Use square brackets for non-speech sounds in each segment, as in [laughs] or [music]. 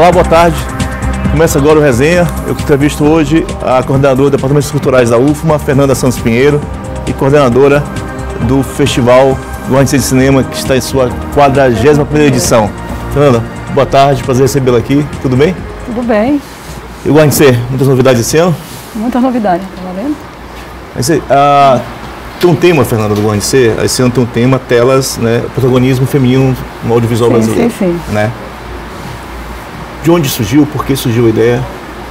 Olá, boa tarde. Começa agora o resenha. Eu entrevisto hoje a coordenadora do Departamento Culturais da UFMA, Fernanda Santos Pinheiro, e coordenadora do Festival do Antes de Cinema, que está em sua 41 edição. Fernanda, boa tarde, prazer recebê-la aqui. Tudo bem? Tudo bem. E o ANC, muitas novidades esse ano? Muitas novidades, tá vendo? Esse, ah, tem um tema, Fernanda, do ANC, esse ano tem um tema, telas, né, protagonismo feminino no audiovisual Sim, brasileiro. sim, sim. Né? De onde surgiu, por que surgiu a ideia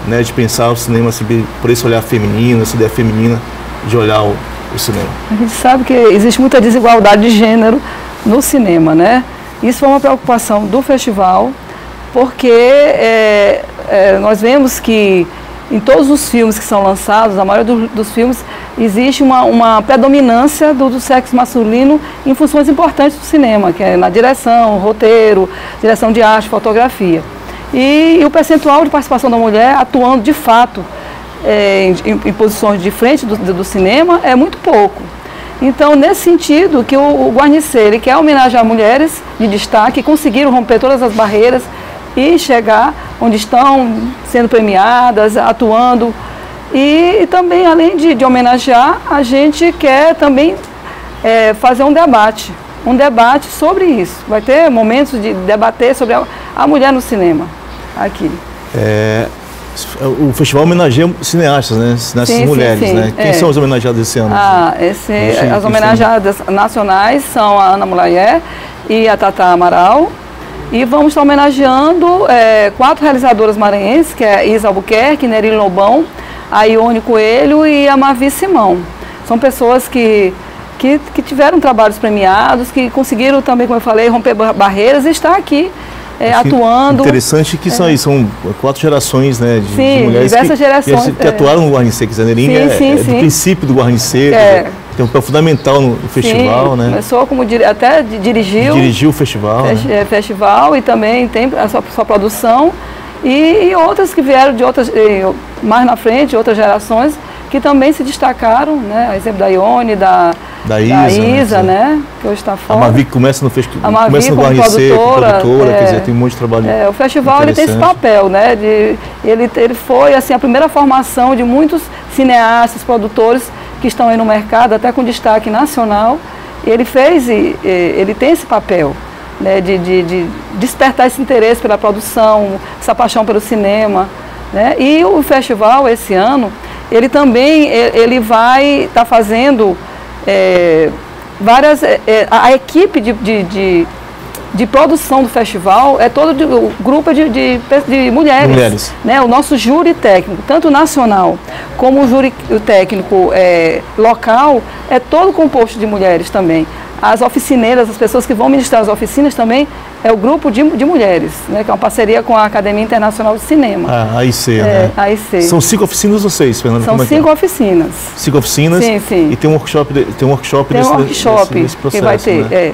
né, de pensar o cinema assim, por esse olhar feminino, essa ideia feminina de olhar o, o cinema? A gente sabe que existe muita desigualdade de gênero no cinema, né? Isso foi uma preocupação do festival, porque é, é, nós vemos que em todos os filmes que são lançados, a maioria do- dos filmes, existe uma, uma predominância do, do sexo masculino em funções importantes do cinema, que é na direção, roteiro, direção de arte, fotografia. E, e o percentual de participação da mulher atuando de fato é, em, em- posições de frente do, do- cinema é muito pouco. Então, nesse sentido, que o, o ele quer homenagear mulheres de destaque que conseguiram romper todas as barreiras e chegar onde estão sendo premiadas, atuando. E, e também, além de, de homenagear, a gente quer também é, fazer um debate, um debate sobre isso. Vai ter momentos de debater sobre a, a mulher no cinema, aqui. É, o festival homenageia cineastas, né? Cineastas Sim, sim, mulheres, sim, né? Quem é. são os homenageados esse ano? Ah, esse, que as homenageadas nacionais são a Ana Mulaier e a Tata Amaral. E vamos estar homenageando eh, quatro realizadoras maranhenses, que é Isa Albuquerque, Nerine Lobão, a Ione Coelho e a Mavi Simão. São pessoas que, que, que tiveram trabalhos premiados, que conseguiram também, como eu falei, romper ba- barreiras e estar aqui Acho atuando. Interessante que são, aí, são quatro gerações né, de, Sim, de mulheres diversas que, gerações, que, que é. atuaram no Guarnicê, que Zaneirinha Sim, é, sim, é do sim. princípio do Guarnicê, É. tem um papel fundamental no festival, né? Começou como até di- dirigiu. Dirigiu o festival, Fes- né? é, festival e também tem a sua, sua produção e, e outras que vieram de outras mais na frente, outras gerações que também se destacaram, né? A exemplo da Ione, da, Da Isa, né? Isa, né? Que hoje está A fora. Mavi que começa no festival, A Mavi começa no Guarnicê, produtora, produtora, quer é. dizer, tem um monte de trabalho. É, o festival ele tem esse papel, né? De, ele, ele foi assim a primeira formação de muitos cineastas, produtores que estão aí no mercado, até com destaque nacional. Ele fez, ele tem esse papel, né? De, de, de despertar esse interesse pela produção, essa paixão pelo cinema, né? E o festival esse ano, ele também ele vai estar fazendo é, várias é, é, a, equipe de, de, de de produção do festival é todo de, o grupo é de, de, de mulheres. Mulheres. Né? O nosso júri técnico, tanto nacional como o júri o técnico é, local, é todo composto de mulheres também. As oficineiras, as pessoas que vão ministrar as oficinas também, é o grupo de, de mulheres, né? que é uma parceria com a Academia Internacional de Cinema. A AIC, é, né? a IC. São cinco oficinas ou seis, Fernando? São é é? cinco oficinas. Cinco oficinas Sim, sim. e tem um workshop, de- tem um workshop, Tem um workshop nesse, nesse processo, que vai ter. né? é.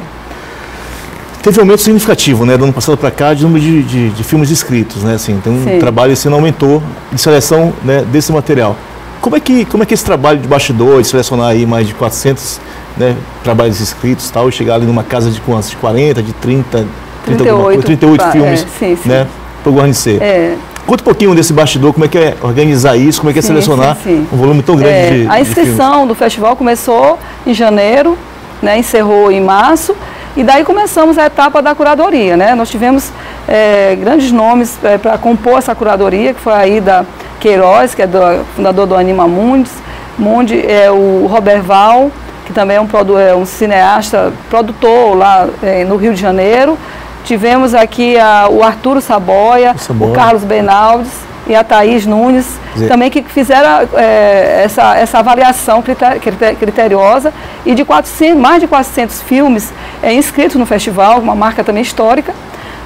Teve um aumento significativo, né, do ano passado para cá, de número de, de, de filmes inscritos, né, assim, tem um Sim. trabalho ano aumentou de seleção, né, desse material. Como é que como é que esse trabalho de bastidor, de selecionar aí mais de 400, né, trabalhos inscritos, e tal, e chegar ali numa casa de quantos, de 40, de 30, 30 alguma coisa, 38, 38 tá, filmes, é, sim, sim. né, para o Guarnicê. É, Conta um pouquinho desse bastidor, como é que é organizar isso, como é que é Sim, selecionar um volume tão grande É, de, a de inscrição do festival começou em janeiro, né, encerrou em março, e daí começamos a etapa da curadoria. Né? Nós tivemos é, grandes nomes para compor essa curadoria, que foi a Ida Queiroz, que é do, fundador do Anima Mundis, Mundi, é o Robert Val, que também é um, é um cineasta, produtor lá é, no Rio de Janeiro. Tivemos aqui a- o Arturo Saboia, O Saboia. o Carlos Benaldes e a Thaís Nunes, Dizer- também que fizeram é, essa, essa avaliação criter- criter- criteriosa e de 400, mais de 400 filmes é, inscritos no festival, uma marca também histórica.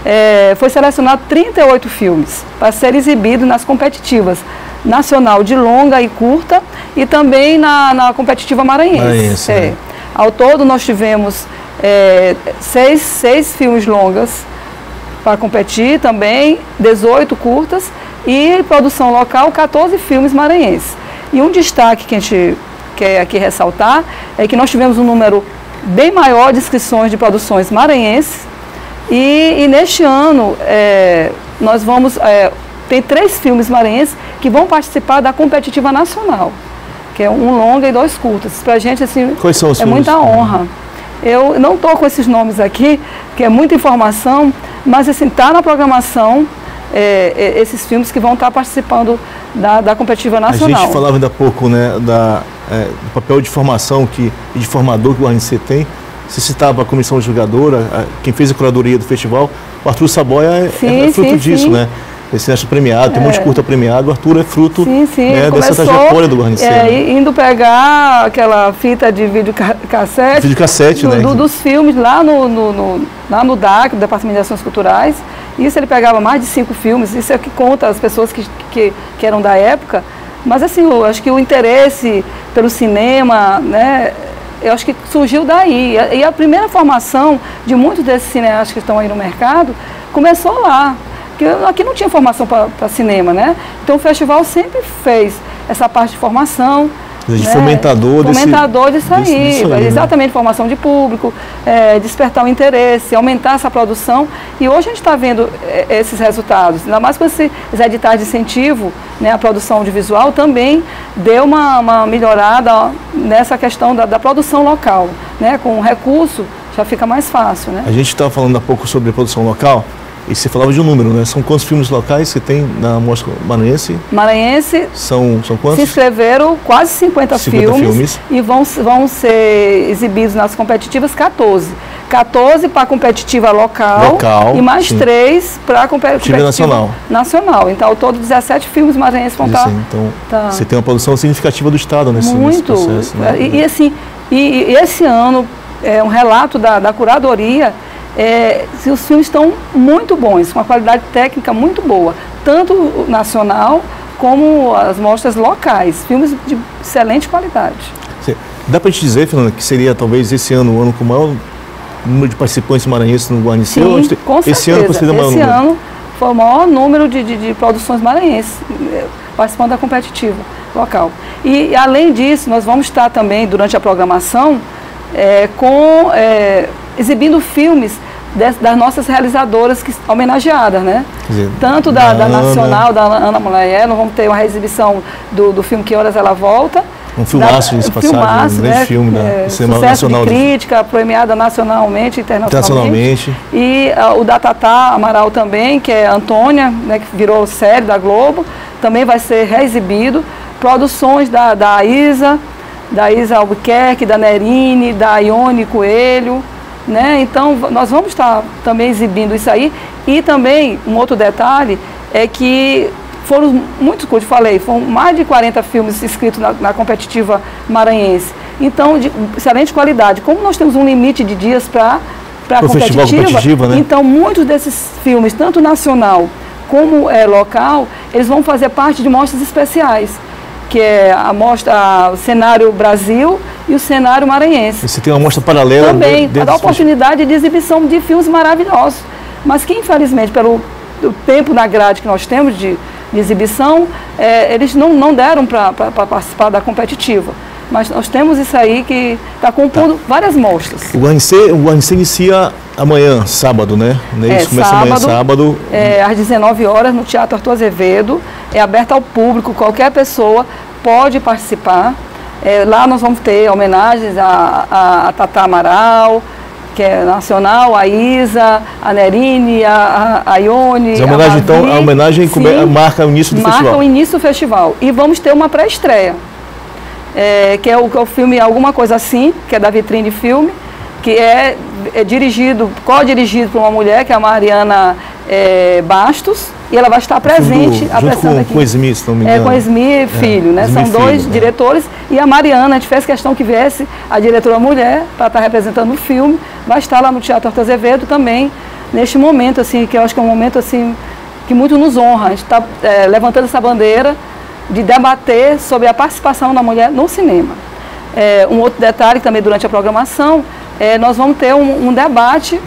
É, foi selecionado 38 filmes para serem exibidos nas competitivas nacional de longa e curta e também na, na competitiva maranhense. Maranhense, É. né? Ao todo nós tivemos é, seis, seis filmes longas para competir também, 18 curtas e produção local, 14 filmes maranhenses. E um destaque que a gente quer aqui ressaltar é que nós tivemos um número bem maior de inscrições de produções maranhenses e, e neste ano, é, nós vamos. É, tem três filmes maranhenses que vão participar da competitiva nacional, que é um longa e dois curtas. Para a gente, assim, Quais são os é filmes? muita honra. Eu não estou com esses nomes aqui, que é muita informação, mas assim, está na programação é, é, esses filmes que vão estar tá participando da, da competitiva nacional. A gente falava ainda há pouco né, da, é, do papel de formação que, e de formador que o RNC tem. Você citava a comissão julgadora, a, quem fez a curadoria do festival, o Arthur Saboia é, sim, é fruto sim, disso, sim. né? Esse cineasta premiado, tem monte de curta premiado, o Arthur é fruto sim, sim. Né, dessa trajetória do RNC. É, né? Indo pegar aquela fita de videocassete, videocassete do, né? do, dos filmes lá no, no, no, lá no DAC, Departamento de Ações Culturais. Isso ele pegava mais de cinco filmes, isso é o que conta as pessoas que, que, que eram da época. Mas assim, eu acho que o interesse pelo cinema, né, eu acho que surgiu daí. E a primeira formação de muitos desses cineastas que estão aí no mercado começou lá. Porque aqui não tinha formação para cinema, né? Então o festival sempre fez essa parte de formação. De né? fomentador, fomentador desse, disso aí, disso, aí exatamente, né? formação de público, é, despertar o interesse, aumentar essa produção. E hoje a gente está vendo é, esses resultados, ainda mais com esses editais de incentivo, né, a produção audiovisual também deu uma, uma melhorada ó, nessa questão da, da, produção local. Né, com o recurso já fica mais fácil. Né? A gente estava falando há pouco sobre produção local. E você falava de um número, né? São quantos filmes locais que tem na Mostra Maranhense? Maranhense. São, são quantos? Se inscreveram quase 50, 50 filmes, filmes, e vão, vão ser exibidos nas competitivas 14. 14 para a competitiva local, local, e mais sim. 3 para a competitiva nacional. nacional. Então, ao todo, 17 filmes maranhenses vão estar. Então, tá. você tem uma produção significativa do Estado nesse, Muito. nesse processo. Né? E, e assim, e, e, esse ano, é um relato da, da curadoria é, os filmes estão muito bons, com uma qualidade técnica muito boa, tanto nacional como as mostras locais, filmes de excelente qualidade. Dá para te dizer, Fernanda, que seria talvez esse ano o ano com o maior número de participantes maranhenses no Guarniceu? Sim, com esse certeza. ano seria o maior esse número? ano foi o maior número de, de, de produções maranhenses eh, participando da competitiva local. E, além disso, nós vamos estar também, durante a programação, é, com, é, exibindo filmes das, das nossas realizadoras que, homenageadas, né? Dizer, Tanto da, da Ana, Nacional, da Ana Mulher, nós vamos ter uma reexibição do, do filme Que Horas Ela Volta. Um filmaço, da, de passagem, filmaço, um grande né? filme da é, cinema sucesso nacional. de crítica, premiada nacionalmente e internacionalmente. Internacionalmente. E uh, o da Tatá Amaral também, que é Antônia, né, que virou série da Globo, também vai ser reexibido. Produções da, da Isa, da Isa Albuquerque, da Nerine, da Ione Coelho. Né? Então, nós vamos estar também exibindo isso aí. E também, um outro detalhe, é que foram muitos, como eu falei, foram mais de 40 filmes inscritos na, na competitiva maranhense. Então, de excelente qualidade. Como nós temos um limite de dias para a competitiva, né? então muitos desses filmes, tanto nacional como é, local, eles vão fazer parte de mostras especiais que é a mostra o cenário Brasil e o cenário maranhense. Você tem uma mostra paralela também para dar oportunidade de exibição de filmes maravilhosos, mas que infelizmente pelo tempo na grade que nós temos de, de exibição, é, eles não, não deram para participar da competitiva. Mas nós temos isso aí que está compondo tá. várias mostras. O ANC, o ANC inicia amanhã, sábado, né? É, Isso começa sábado, amanhã, sábado. É, às 19 horas, no Teatro Arthur Azevedo. É aberto ao público, qualquer pessoa pode participar. É, lá nós vamos ter homenagens a, a, a Tata Amaral, que é nacional, a Isa, a Nerine, a, a Ione. A homenagem, a então, a homenagem sim, marca o início do marca festival. Marca o início do festival. E vamos ter uma pré-estreia, é, que, é o, que é o filme Alguma Coisa Assim, que é da Vitrine Filme, que é, é dirigido, co-dirigido por uma mulher, que é a Mariana é, Bastos, e ela vai estar presente, junto, junto com, aqui. com Esmi, se não me engano. É, com Esmi Filho, é, né? São filho, dois né? diretores. E a Mariana, a gente fez questão que viesse a diretora mulher para estar representando o filme. Vai estar lá no Teatro Arthur Azevedo também, neste momento, assim, que eu acho que é um momento assim, que muito nos honra. A gente está é, levantando essa bandeira de debater sobre a participação da mulher no cinema. É, um outro detalhe também durante a programação, é, nós vamos ter um, um debate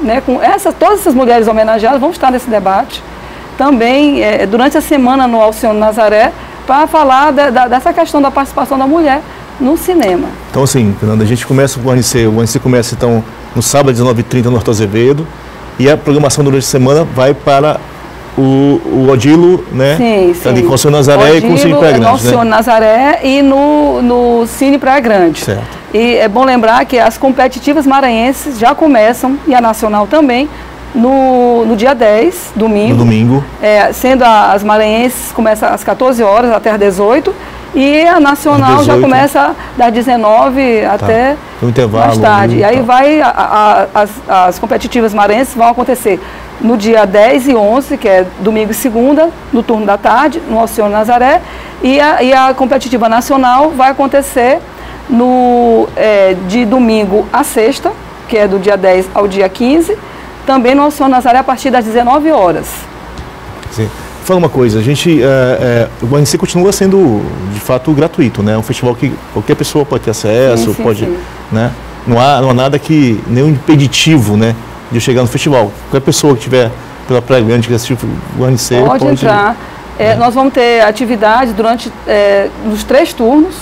né, com essas, todas essas mulheres homenageadas, vão estar nesse debate também é, durante a semana no Alcione Nazaré para falar de, dessa questão da participação da mulher no cinema. Então assim, Fernanda, a gente começa com o ANC, o ANC começa então no sábado às 19h30 no Horto Azevedo e a programação durante a semana vai para o, o Odilo, né? Sim, Tá ali sim. com o seu Nazaré e com o Cine Praia no Grande, Senhor né? Nazaré e no, no Cine Praia Grande. Certo. E é bom lembrar que as competitivas maranhenses já começam, e a nacional também, no, no dia 10, domingo. No domingo. É, sendo a- as maranhenses começa às 14 horas até às 18 e a nacional já 18. começa das 19 até Tem um intervalo mais tarde. E aí tal. vai a- a- as, as competitivas maranhenses vão acontecer no dia 10 e 11, que é domingo e segunda, no turno da tarde, no Alcione Nazaré, e a, e a competitiva nacional vai acontecer no, é, de domingo a sexta, que é do dia 10 ao dia 15, também no Alcione Nazaré a partir das 19 horas. Sim. Fala uma coisa, a gente, é, é, o Guarnici continua sendo, de fato, gratuito, né? É um festival que qualquer pessoa pode ter acesso, Sim, sim, pode, sim. né? Não há, não há nada que, nenhum impeditivo, né? De eu chegar no festival. Qualquer pessoa que tiver pela Praia Grande que assistir o Guarnici Pode, entrar. É, Nós vamos ter atividade durante é, nos três turnos,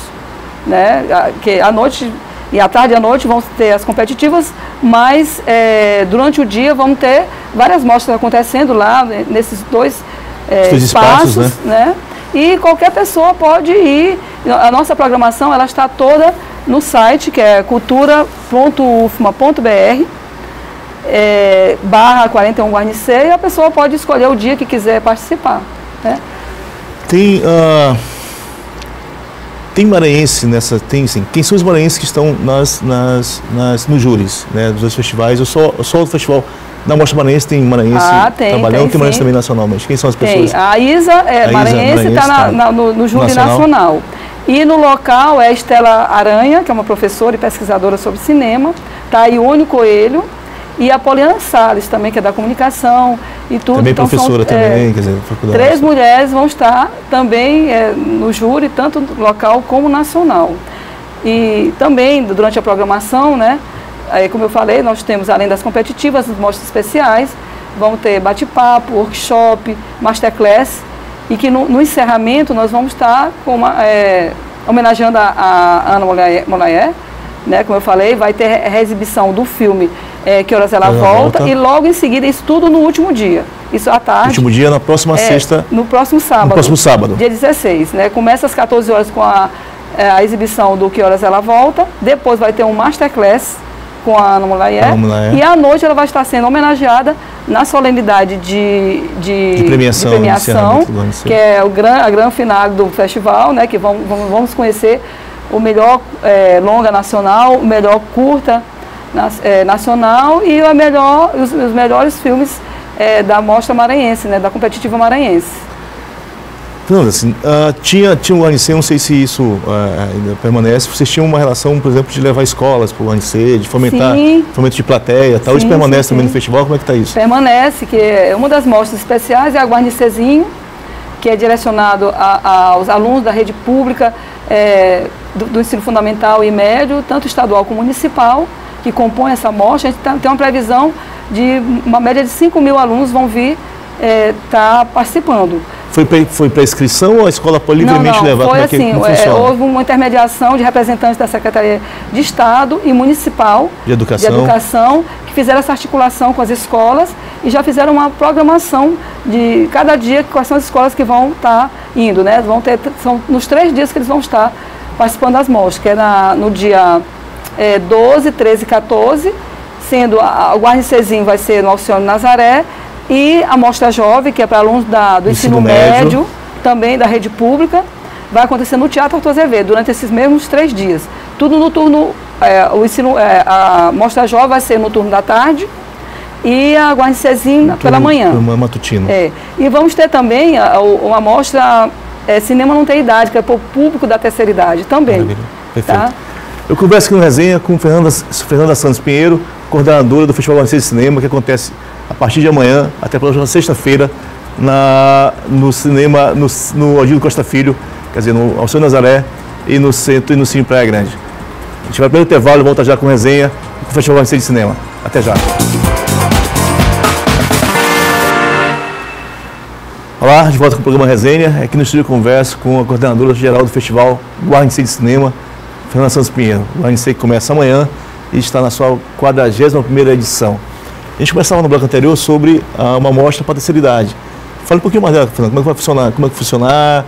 né? Que à noite e à tarde e à noite vão ter as competitivas, mas é, durante o dia vamos ter várias mostras acontecendo lá né, nesses dois, é, espaços, espaços, né? E qualquer pessoa pode ir. A nossa programação ela está toda no site que é cultura.ufma.br é, barra 41 Guarnicê e a pessoa pode escolher o dia que quiser participar. Né? Tem, ah, tem maranhense nessa, tem sim. Quem são os maranhenses que estão nas, nas, nas, nos júris, né? Dos dois festivais. Eu eu sou do festival da Mostra Maranhense, tem maranhense Ah, tem, trabalhando, tem tem, maranhense sim. também nacionalmente. Quem são as Tem, pessoas? a Isa é A maranhense está tá no, no júri nacional. nacional. E no local é a Estela Aranha, que é uma professora e pesquisadora sobre cinema, tá a Ione Coelho e a Poliana Salles também, que é da comunicação e tudo. também Então, são, professora é, também, quer dizer, faculdade. Três mulheres vão estar também é, no júri, tanto local como nacional. E também, durante a programação, né, como eu falei, nós temos, além das competitivas, as mostras especiais, vão ter bate-papo, workshop, masterclass, e que no, no encerramento nós vamos estar com uma, é, homenageando a, a Ana Molayer, né, como eu falei, vai ter a reexibição do filme é, Que Horas Ela volta, Volta. e logo em seguida, isso tudo no último dia. Isso à tarde. Último dia, na próxima É, sexta, No próximo sábado. no próximo sábado. Dia 16, né? Começa às 14 horas com a, é, a exibição do Que Horas Ela Volta. Depois vai ter um masterclass com a Ana Mulayer. E à noite ela vai estar sendo homenageada na solenidade de, de, De premiação, de premiação, que é o gran, a grande final do festival, né? Que vamos, vamos conhecer o melhor é, longa nacional, o melhor curta é, nacional e a melhor, os, os melhores filmes é, da mostra maranhense, né? Da competitiva maranhense. Fernanda, assim, ah, tinha, tinha o ANC, não sei se isso ah, ainda permanece, vocês tinham uma relação, por exemplo, de levar escolas para o ANC, de fomentar Sim. fomento de plateia, tal. isso Sim, permanece sim, também no festival, como é que está isso? Permanece, que é uma das mostras especiais é a Guarnicezinho, que é direcionado a- aos alunos da rede pública é, do, do ensino fundamental e médio, tanto estadual como municipal, que compõem essa mostra. A gente tá- tem uma previsão de uma média de 5 mil alunos vão vir estar participando. Foi para foi inscrição ou a escola pode livremente levar? foi é assim, é, houve uma intermediação de representantes da Secretaria de Estado e Municipal De educação. de educação que fizeram essa articulação com as escolas e já fizeram uma programação de cada dia quais são as escolas que vão estar indo, né? Vão ter, são nos três dias que eles vão estar participando das mostras, que é na, no dia é, 12, 13 e 14, sendo a, a- o Guarnicezinho vai ser no Alcione Nazaré e a Mostra Jovem, que é para alunos da, do Ensino ensino, médio. médio, também da rede pública, vai acontecer no Teatro Arthur Azevedo durante esses mesmos três dias. Tudo no turno, é, o ensino, é, a Mostra Jovem vai ser no turno da tarde e a Guarnicezinho pela manhã. turno matutino. É. E vamos ter também a- o- uma mostra é, Cinema Não Tem Idade, que é para o público da terceira idade também. Maravilha. Perfeito. Tá? Eu converso aqui no resenha com Fernanda, Fernanda Santos Pinheiro, coordenadora do Festival Guaraniense de Cinema, que acontece a partir de amanhã até a próxima sexta-feira na, no cinema, no, no Odilo Costa Filho, quer dizer, no Alceu Nazaré e no centro e no Cine Praia Grande. A gente vai pelo intervalo e volta já com resenha com o Festival Guaraniense de Cinema. Até já. Olá, de volta com o programa Resenha. Aqui no estúdio converso com a coordenadora geral do Festival Guaraniense de Cinema, Fernanda Santos Pinheiro. O Guaraniense que começa amanhã e está na sua 41ª edição. A gente conversava no bloco anterior sobre ah, uma mostra para a terceira idade. Fala um pouquinho mais dela, Fernanda. Como é que vai funcionar? Como é que funcionar?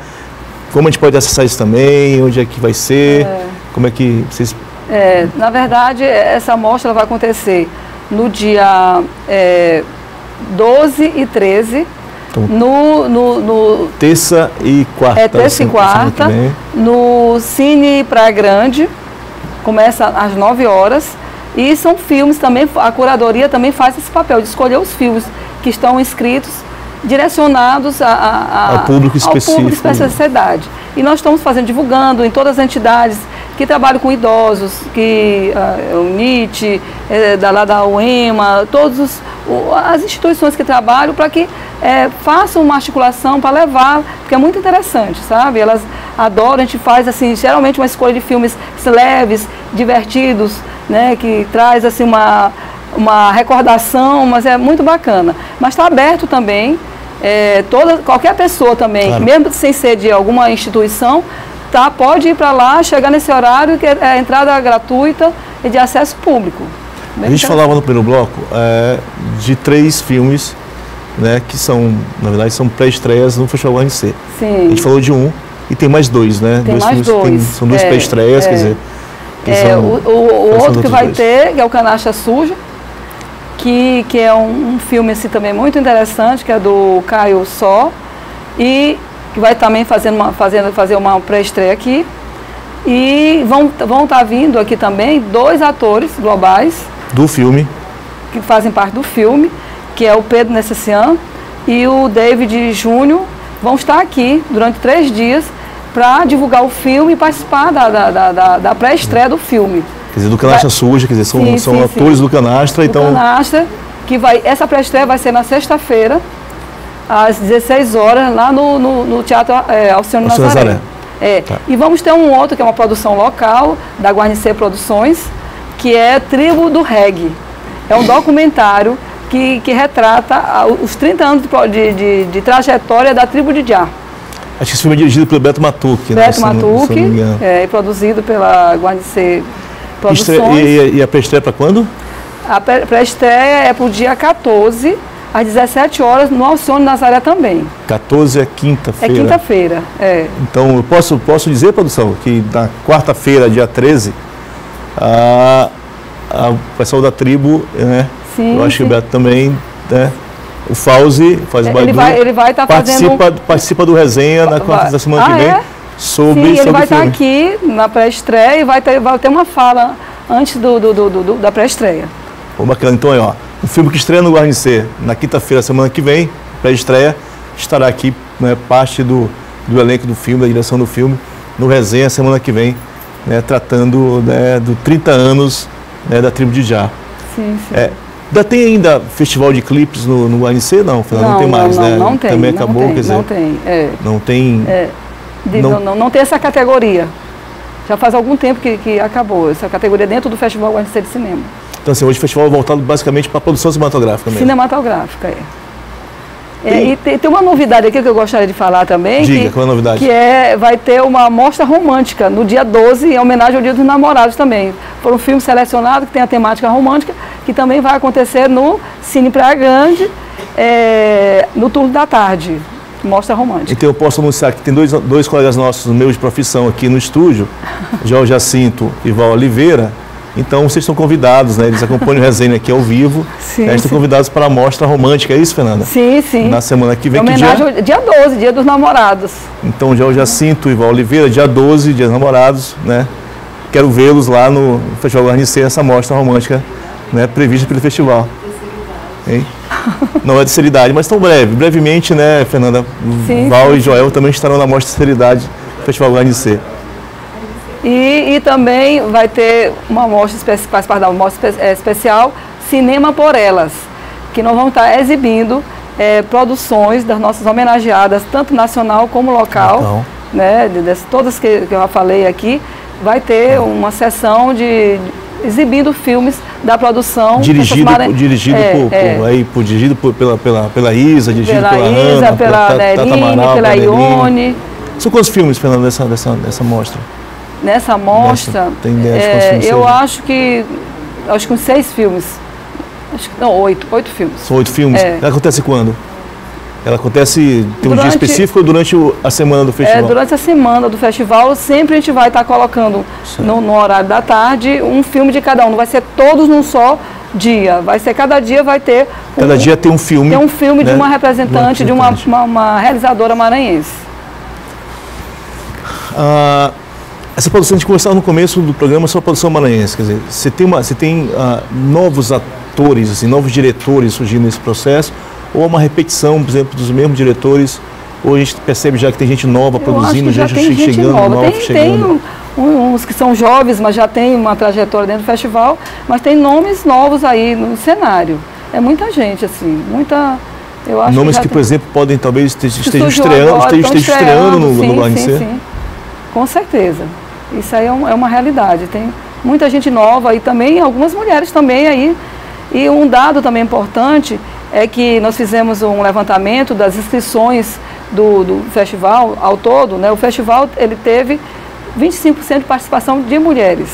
Como a gente pode acessar isso também? Onde é que vai ser? É. Como é que vocês... É, na verdade, essa mostra vai acontecer no dia é, 12 e 13 então, no, no, no, terça e quarta. É terça e quarta. No Cine Praia Grande. Começa às 9 horas. E são filmes também, a curadoria também faz esse papel de escolher os filmes que estão inscritos, direcionados a, a, ao público específico. Ao público especialidade. E nós estamos fazendo, divulgando em todas as entidades que trabalham com idosos, que uh, o NIT, é, da, lá da UEMA, todas as instituições que trabalham para que é, façam uma articulação para levar, porque é muito interessante, sabe? Elas adoram, a gente faz assim, geralmente uma escolha de filmes leves, divertidos, né, que traz assim uma, uma recordação, mas é muito bacana. Mas está aberto também, é, toda, qualquer pessoa também, claro. mesmo sem ser de alguma instituição, tá, pode ir para lá, chegar nesse horário, que é, é entrada gratuita e de acesso público. A gente falava no primeiro bloco é, de três filmes né, que são, na verdade, são pré-estreias no Festival UNC. Sim. A gente falou de um e tem mais dois, né? Tem dois mais dois. Tem, são duas é, pré-estreias, é. quer dizer. É, o, o, o outro que vai dois. ter, que é o Canacha Suja, que, que é um, um, filme assim, também muito interessante, que é do Caio Só, e que vai também fazendo uma, fazendo, fazer uma pré-estreia aqui. E vão estar vão tá vindo aqui também dois atores globais. Do filme. Que fazem parte do filme que é o Pedro Necessian e o David Júnior, vão estar aqui durante três dias para divulgar o filme e participar da, da, da, da pré-estreia do filme. Quer dizer, do Canastra vai... Suja, quer dizer, são, sim, são sim, atores sim. do Canastra, do então... Canastra, que vai, essa pré-estreia vai ser na sexta-feira, às 16 horas, lá no, no, no Teatro é, Alcione Nazaré. Nazaré. É. Tá. E vamos ter um outro, que é uma produção local, da Guarnicê Produções, que é Tribo do Reggae. É um documentário que, que retrata os 30 anos de, de, de trajetória da tribo de Jah. Acho que esse filme é dirigido pelo Beto Matuque. Né, Beto né, Matuque, é, e produzido pela Guarnicê Produções. E, e a pré-estreia para quando? A pré-estreia é para o dia 14, às 17 horas, no Alcione Nazaré também. 14 é quinta-feira. É quinta-feira, é. Então, eu posso, posso dizer, produção, que na quarta-feira, dia 13, a, a, o pessoal da tribo né, Sim, eu acho sim. que o Beto também, né? O Fauzi faz o Ele vai ele vai estar tá participa, fazendo... participa do resenha na, na semana ah, que vem. É? Sobre, Sim, ele vai estar tá aqui na pré-estreia e vai ter, vai ter uma fala antes do, do, do, do da pré-estreia. Bom, bacana. Então, aí, ó, o filme que estreia no Guarnicê na quinta-feira, semana que vem, pré-estreia, estará aqui, né, parte do, do elenco do filme, da direção do filme, no resenha semana que vem, né, tratando né, do 30 anos né, da tribo de Já. Sim, sim. É, Ainda tem ainda festival de clipes no, no ANC? Não, não, não tem mais, não, né? Não tem. Também acabou, tem, quer dizer. Não tem. É. Não tem. É, de, não, não, não, tem essa categoria. Já faz algum tempo que, que acabou essa categoria dentro do Festival ANC de Cinema. Então, assim, hoje o festival é voltado basicamente para a produção cinematográfica mesmo. Cinematográfica, é. É, e tem, tem, uma novidade aqui que eu gostaria de falar também. Diga, que, qual é a novidade? Que é, vai ter uma mostra romântica no dia 12, em homenagem ao Dia dos Namorados também. Por um filme selecionado que tem a temática romântica, que também vai acontecer no Cine Praia Grande, é, no turno da tarde. Mostra romântica. Então eu posso anunciar que tem dois, dois colegas nossos meus de profissão aqui no estúdio, [laughs] Jorge Jacinto e Val Oliveira, então vocês estão convidados, né? Eles acompanham o resenha aqui ao vivo. Sim, Eles estão convidados para a mostra romântica, é isso, Fernanda? Sim, sim. Na semana que vem. Homenagem que dia? dia 12, dia dos namorados. Então já o Jacinto e Ival Oliveira, dia 12, dia dos namorados, né? Quero vê-los lá no Festival Garnicer, essa mostra romântica, né? Prevista pelo festival. Hein? [laughs] Não é de seriedade, mas tão breve. Brevemente, né, Fernanda? Sim, Val sim. e Joel também estarão na mostra de seriedade do Festival Garnicer. E, e também vai ter uma mostra, faz parte da mostra é, especial, Cinema por Elas, que nós vamos estar exibindo é, produções das nossas homenageadas, tanto nacional como local, então. né, de, de, todas que, que eu já falei aqui, vai ter uma sessão de, de exibindo filmes da produção. Dirigido, por, dirigido, é, por, é. Por, aí, por, dirigido por, pela, pela, pela Isa, dirigido pela, pela Isa, Ana, pela, pela Nerine, pela Ione. São quantos filmes, Fernando, dessa, dessa, dessa mostra? Nessa mostra, tem ideia é, eu acho que acho que uns seis filmes. Acho que, não, oito, oito filmes. São oito filmes? É. Acontece quando? Ela acontece, tem um dia específico ou durante a semana do festival? É, durante a semana do festival, sempre a gente vai estar colocando no, no, horário da tarde um filme de cada um. Não vai ser todos num só dia. Vai ser, cada dia vai ter. Um, cada dia tem um filme. Tem um filme né? de uma representante, de uma, uma, uma realizadora maranhense. Ah, essa produção, a gente conversava no começo do programa sobre a produção maranhense. Quer dizer, você tem, uma, você tem ah, novos atores, assim, novos diretores surgindo nesse processo ou uma repetição, por exemplo, dos mesmos diretores, ou a gente percebe já que tem gente nova Eu produzindo, já gente chegando, nova. nova tem, chegando. Tem uns que são jovens, mas já tem uma trajetória dentro do festival, mas tem nomes novos aí no cenário. É muita gente, assim, muita... Eu acho Nomes que, que por exemplo, podem talvez estejam estreando, estejam, estejam estreando no, sim, no sim, sim, com certeza. Isso aí é, um, é uma realidade. Tem muita gente nova e também algumas mulheres também aí. E um dado também importante é que nós fizemos um levantamento das inscrições do, do festival ao todo. Né? O festival ele teve 25% de participação de mulheres.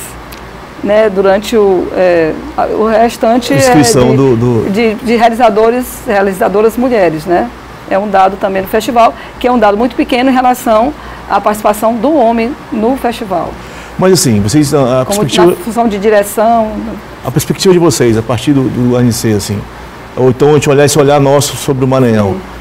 Né, durante o, é, o restante é de, do, do... De, de, realizadores, realizadoras mulheres. Né? É um dado também do festival, que é um dado muito pequeno em relação à participação do homem no festival. Mas assim, vocês a, a Como perspectiva na função de direção. A perspectiva de vocês a partir do, do ANC assim, ou então a gente olhar esse olhar nosso sobre o Maranhão. Sim.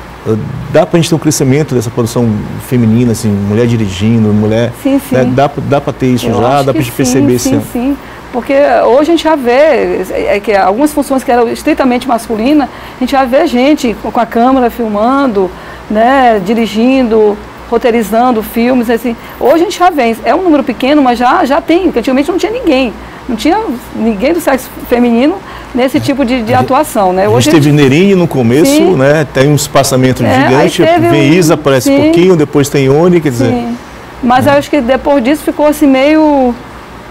Dá para a gente ter um crescimento dessa produção feminina, assim, mulher dirigindo, mulher. Sim, sim. Né? Dá, dá para ter isso Eu já? Dá para sim, perceber sim, sim, sim. Porque hoje a gente já vê é que algumas funções que eram estritamente masculinas, a gente já vê gente com a câmera filmando, né, dirigindo, roteirizando filmes, assim. Hoje a gente já vê, é um número pequeno, mas já, já tem, porque antigamente não tinha ninguém. Não tinha ninguém do sexo feminino nesse tipo de, de atuação, né? Hoje a gente teve Nerine no começo, sim. né? Tem um espaçamento é, gigante, vem Isa, aparece sim. pouquinho, depois tem Oni, quer dizer... Sim. Mas é. eu acho que depois disso ficou assim meio,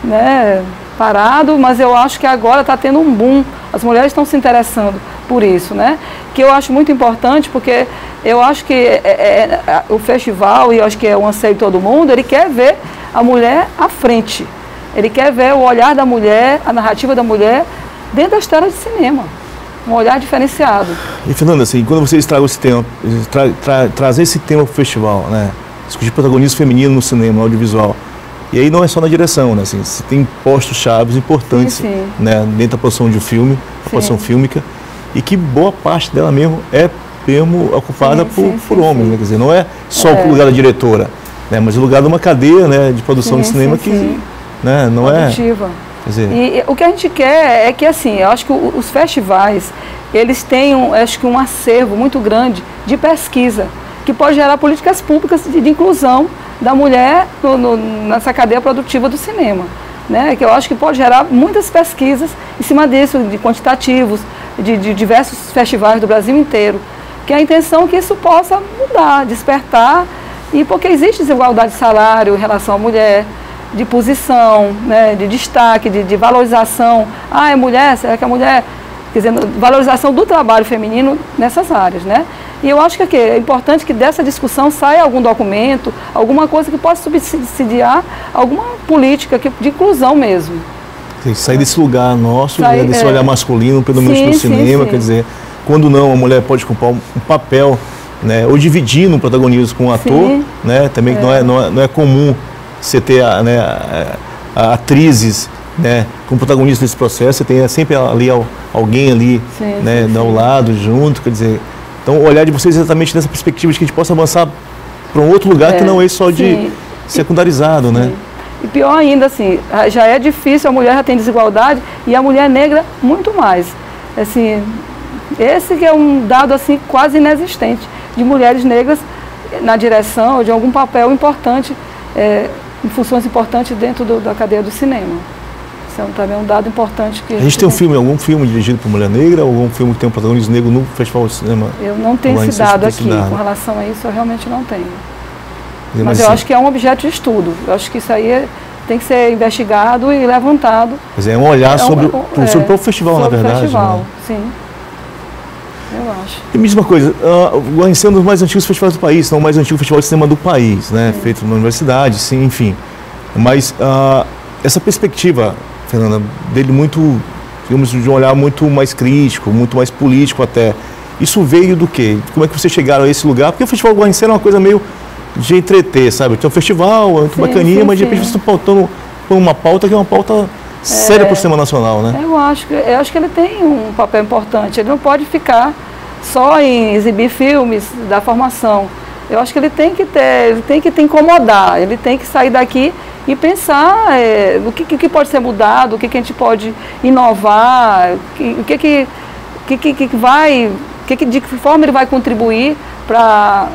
né, parado, mas eu acho que agora está tendo um boom. As mulheres estão se interessando por isso, né? Que eu acho muito importante, porque eu acho que é, é, é, o festival, e eu acho que é o anseio de todo mundo, ele quer ver a mulher à frente. Ele quer ver o olhar da mulher, a narrativa da mulher, dentro das telas de cinema. Um olhar diferenciado. E, Fernanda, assim, quando vocês tragam esse tema, tra, tra, trazer esse tema para o festival, né? Discutir protagonismo feminino no cinema, no audiovisual. E aí não é só na direção, né? Assim, você tem postos chaves importantes sim, sim. Né? dentro da produção de um filme, a produção fílmica, e que boa parte dela mesmo é mesmo ocupada por, por homens, né? Quer dizer, não é só é. o lugar da diretora, né? Mas o lugar de uma cadeia né? de produção de cinema que né? Não é Produtiva. é. Dizer... E, e, o que a gente quer é que assim, eu acho que os festivais eles têm, um, acho que um acervo muito grande de pesquisa que pode gerar políticas públicas de, de inclusão da mulher no, no, nessa cadeia produtiva do cinema. Né, que eu acho que pode gerar muitas pesquisas em cima disso, de quantitativos, de, de, diversos festivais do Brasil inteiro. Que a intenção é que isso possa mudar, despertar, e porque existe desigualdade de salário em relação à mulher, de posição, né, de destaque, de, de, valorização. Ah, é mulher, será que é mulher? Quer dizer, valorização do trabalho feminino nessas áreas, né? E eu acho que é importante que dessa discussão saia algum documento, alguma coisa que possa subsidiar alguma política de inclusão mesmo. Sim, sair desse lugar nosso, né, desse é, olhar masculino, pelo menos sim, no cinema, sim, quer dizer, quando não, a mulher pode ocupar um, papel, né, ou dividindo o protagonismo com o um ator, né, também é. Não, é, não, é, não é comum você ter a, né, a, a atrizes né, como protagonistas desse processo, você tem sempre ali alguém ali sim, né, sim, ao sim. lado, junto, quer dizer, então olhar de vocês exatamente nessa perspectiva de que a gente possa avançar para um outro lugar é, que não é só de secundarizado, né? E pior ainda, assim, já é difícil, a mulher já tem desigualdade e a mulher negra muito mais. Assim, esse que é um dado assim quase inexistente de mulheres negras na direção de algum papel importante é, em funções importantes dentro do, da cadeia do cinema. Isso é também um dado importante que... A gente tem um filme, algum filme dirigido por mulher negra, ou algum filme que tem um protagonismo negro no Festival de Cinema? Eu não tenho esse dado aqui, com relação a isso eu realmente não tenho. Mas, Mas eu acho que é um objeto de estudo, eu acho que isso aí é, tem que ser investigado e levantado. Mas é um olhar é um, sobre, é, sobre o festival, sobre na verdade. O festival, né? sim. Eu acho. E mesma coisa, uh, o ANC é um dos mais antigos festivais do país, não o mais antigo festival de cinema do país, né? Sim. Feito na universidade, sim, enfim. Mas uh, essa perspectiva, Fernanda, dele muito, digamos, de um olhar muito mais crítico, muito mais político até, Isso veio do quê? Como é que vocês chegaram a esse lugar? Porque o Festival Guarnicê é uma coisa meio de entreter, sabe? Tem um festival, é muito sim, bacaninha, sim, mas de repente vocês estão pautando por uma pauta que é uma pauta séria é, para o cinema nacional, né? Eu acho, que, eu acho que ele tem um papel importante. Ele não pode ficar só em exibir filmes da formação. Eu acho que ele tem que ter, ele tem que te incomodar, ele tem que sair daqui e pensar é, o que, que, pode ser mudado, o que, que a gente pode inovar, o que, que, que, que, vai, que, de que forma ele vai contribuir para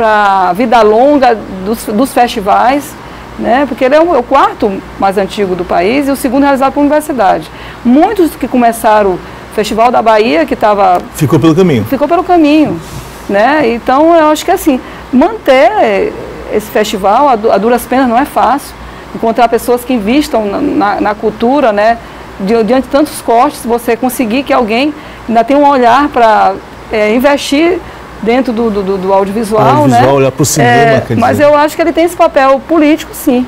a vida longa dos, dos festivais, né? porque ele é o, é o, quarto mais antigo do país e o segundo realizado por universidade. Muitos que começaram o Festival da Bahia, que estava... Ficou pelo caminho. Ficou pelo caminho. Né? Então, eu acho que assim, manter esse festival, a, duras penas, não é fácil. Encontrar pessoas que investam na, na, na cultura, né? diante de tantos cortes, você conseguir que alguém ainda tenha um olhar para é, investir dentro do, do, do audiovisual, audiovisual né? olhar para o cinema, é, Mas eu acho que ele tem esse papel político, sim.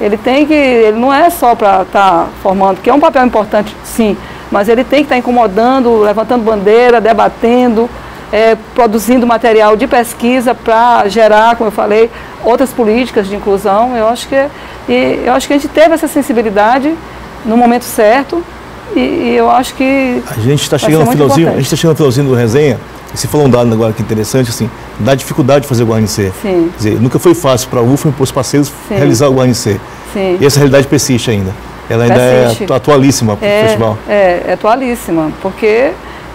Ele tem que, ele não é só para estar tá formando, que é um papel importante, sim, mas ele tem que estar tá incomodando, levantando bandeira, debatendo, é, produzindo material de pesquisa para gerar, como eu falei, outras políticas de inclusão. Eu acho que, e, eu acho que a gente teve essa sensibilidade no momento certo e, e eu acho que. A gente está chegando no finalzinho, a gente está chegando no finalzinho do resenha. E você falou um dado agora que interessante, assim, da dificuldade de fazer o Guarnicê. Sim. Quer dizer, nunca foi fácil para a UFA e para os parceiros Sim. realizar o Guarnicê. Sim. E essa realidade persiste ainda. Ela ainda persiste. é atualíssima para o é, festival. É, é atualíssima, porque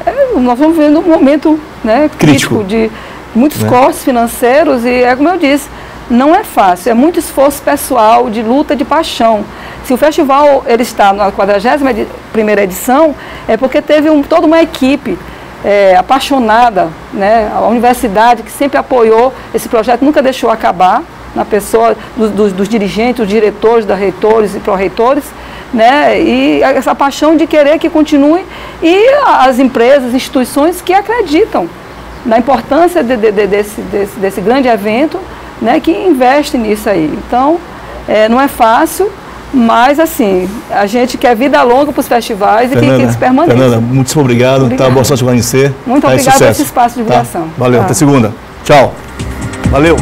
é, nós estamos vivendo um momento né, crítico, crítico de muitos né? cortes financeiros e é como eu disse, não é fácil, é muito esforço pessoal, de luta, de paixão. Se o festival ele está na 41ª edição, é porque teve um, toda uma equipe é, apaixonada, né, a universidade que sempre apoiou esse projeto, nunca deixou acabar na pessoa dos, dos, dos dirigentes, dos diretores, da reitores e pró-reitores, né? E essa paixão de querer que continue e as empresas, instituições que acreditam na importância de, de, de, desse, desse, desse, grande evento, né? Que investem nisso aí. Então, é, não é fácil, mas assim, a gente quer vida longa para os festivais Fernanda, e que, que eles permaneçam. Fernanda, muito obrigado. Obrigada. Tá, boa sorte Muito tá, obrigada por esse espaço de divulgação. Tá. Valeu, tá. até segunda. Tchau. Valeu.